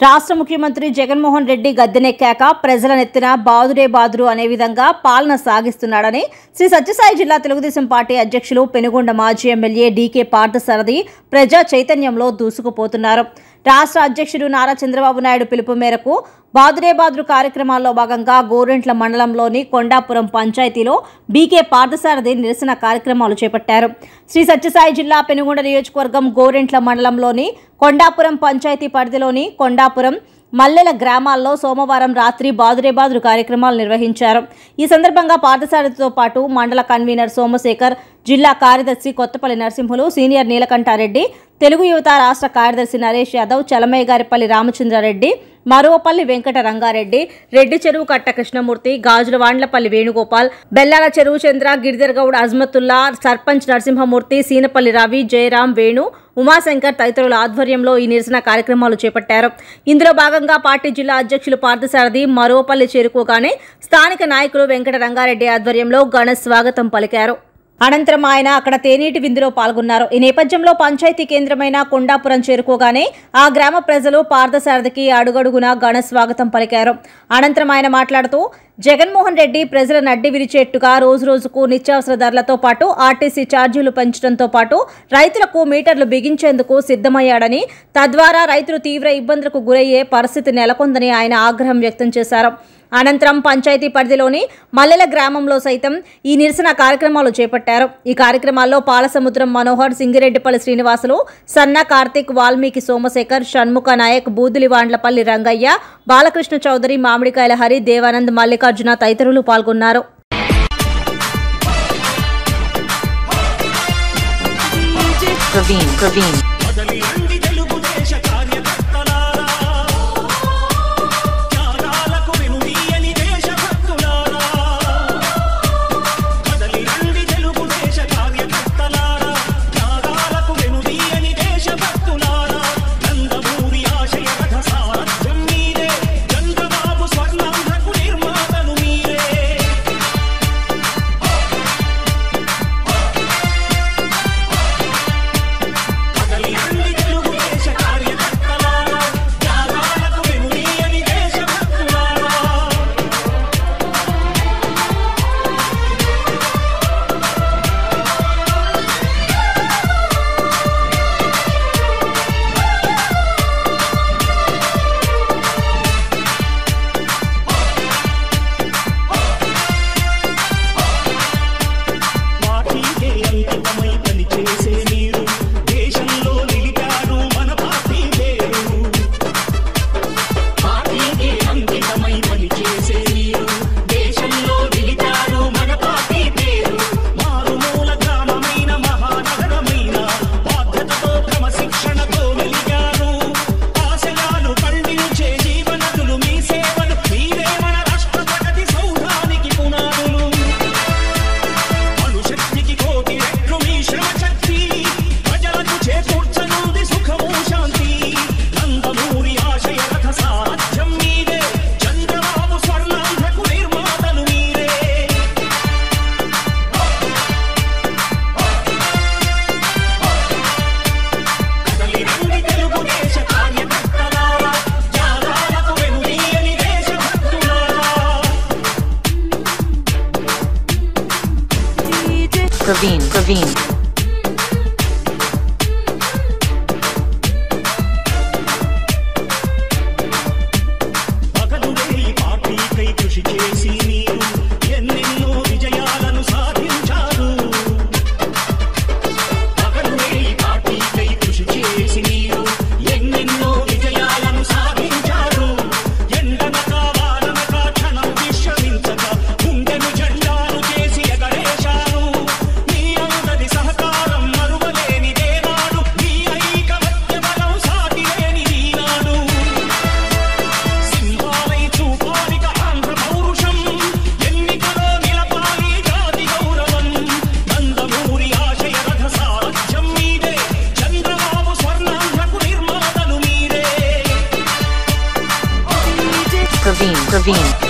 రాష్ట్ర ముఖ్యమంత్రి జగన్మోహన్ రెడ్డి గద్దెనెక్కాక ప్రజల నెత్తిన బాదురే బాదురు అనే విధంగా పాలన సాగిస్తున్నాడని శ్రీ సత్యసాయి జిల్లా తెలుగుదేశం పార్టీ అధ్యక్షులు పెనుగొండ మాజీ ఎమ్మెల్యే డీకే పార్థసారథి ప్రజా చైతన్యంలో దూసుకుపోతున్నారు. రాష్ట్ర అధ్యక్షుడు నారా చంద్రబాబు నాయుడు పిలుపు మేరకు బాదురే బాదురు కార్యక్రమాల్లో భాగంగా గోరెంట్ల మండలంలోని కొండాపురం పంచాయతీలో బీకే పార్థసారథి నిరసన కార్యక్రమాలు చేపట్టారు. శ్రీ సత్యసాయి జిల్లా పెనుగొండ నియోజకవర్గం గోరెంట్ల మండలంలోని కొండాపురం పంచాయతీ పరిధిలోని కొండాపురం మల్లెల గ్రామాల్లో సోమవారం రాత్రి బాదురే బాదురు కార్యక్రమాలు నిర్వహించారు. ఈ సందర్భంగా పార్థసారథితో పాటు మండల కన్వీనర్ సోమశేఖర్ జిల్లా కార్యదర్శి కొత్తపల్లి నరసింహులు సీనియర్ నీలకంఠారెడ్డి తెలుగు యువత రాష్ట్ర కార్యదర్శి నరేష్ యాదవ్ చలమయ్యగారిపల్లి రామచంద్రారెడ్డి మరోపల్లి వెంకట రంగారెడ్డి రెడ్డి చెరువు కట్ట కృష్ణమూర్తి గాజుల వాండ్లపల్లి వేణుగోపాల్ బెల్లాల చెరువు చంద్ర గిరిధర్గౌడ్ అజ్మతుల్లా సర్పంచ్ నరసింహమూర్తి సీనపల్లి రవి జయరాం వేణు ఉమాశంకర్ తదితరుల ఆధ్వర్యంలో ఈ నిరసన కార్యక్రమాలు చేపట్టారు. ఇందులో భాగంగా పార్టీ జిల్లా అధ్యక్షులు పార్థసారథి మరోపల్లి చేరుకోగానే స్థానిక నాయకులు వెంకట రంగారెడ్డి ఆధ్వర్యంలో ఘన స్వాగతం పలికారు. అనంతరం ఆయన అక్కడ తేనీటి విందులో పాల్గొన్నారు. ఈ నేపథ్యంలో పంచాయతీ కేంద్రమైన కొండాపురం చేరుకోగానే ఆ గ్రామ ప్రజలు పార్థసారథికి అడుగడుగున ఘన స్వాగతం పలికారు. అనంతరం ఆయన మాట్లాడుతూ జగన్మోహన్ రెడ్డి ప్రజల నడ్డి విరిచేట్టుగా రోజు రోజుకు నిత్యావసర ధరలతో పాటు ఆర్టీసీ ఛార్జీలు పెంచడంతో పాటు రైతులకు మీటర్లు బిగించేందుకు సిద్ధమయ్యాడని తద్వారా రైతులు తీవ్ర ఇబ్బందులకు గురయ్యే పరిస్థితి నెలకొందని ఆయన ఆగ్రహం వ్యక్తం చేశారు. అనంతరం పంచాయతీ పరిధిలోని మల్లెల గ్రామంలో సైతం ఈ నిరసన కార్యక్రమాలు చేపట్టారు. ఈ కార్యక్రమాల్లో పాలసముద్రం మనోహర్ సింగిరెడ్డిపల్లి శ్రీనివాసులు సన్న కార్తిక్ వాల్మీకి సోమశేఖర్ షణ్ముఖ నాయక్ బూదులివాండ్లపల్లి రంగయ్య బాలకృష్ణ చౌదరి మామిడికాయల హరి దేవానంద్ మల్లికార్జున తదితరులు పాల్గొన్నారు. Praveen, Praveen, Praveen, Praveen, Praveen,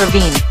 Praveen,